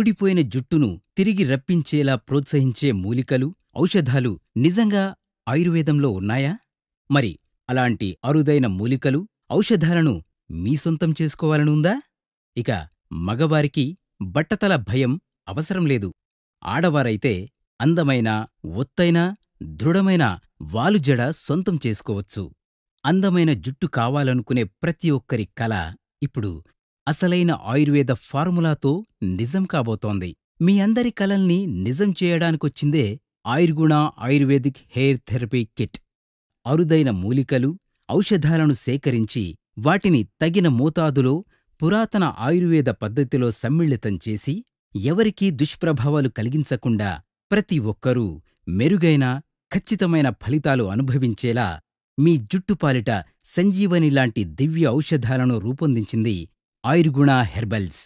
ఊడిపోయిన జుట్టును తిరిగి రప్పించేలా ప్రోత్సహించే మూలికలు ఔషధాలు నిజంగా ఆయుర్వేదంలో ఉన్నాయా? మరి అలాంటి అరుదైన మూలికలు ఔషధాలను మీ సొంతం చేసుకోవాలనుందా? ఇక మగవారికి బట్టతల భయం అవసరం లేదు. ఆడవారైతే అందమైన ఒత్తైన దృఢమైన వాలుజడ సొంతం చేసుకోవచ్చు. అందమైన జుట్టు కావాలనుకునే ప్రతి ఒక్కరి కల ఇప్పుడు అసలైన ఆయుర్వేద ఫార్ములాతో నిజం కాబోతోంది. మీ అందరి కలల్ని నిజం చేయడానికొచ్చిందే Ayurguna ayurvedic hair therapy kit. అరుదైన మూలికలు ఔషధాలను సేకరించి వాటిని తగిన మోతాదులో పురాతన ఆయుర్వేద పద్ధతిలో సమ్మిళితం చేసి ఎవరికీ దుష్ప్రభావాలు కలిగించకుండా ప్రతి ఒక్కరూ మెరుగైన ఖచ్చితమైన ఫలితాలు అనుభవించేలా మీ జుట్టుపాలిట సంజీవని లాంటి దివ్య ఔషధాలను రూపొందించింది ఆయుర్గుణ హెర్బల్స్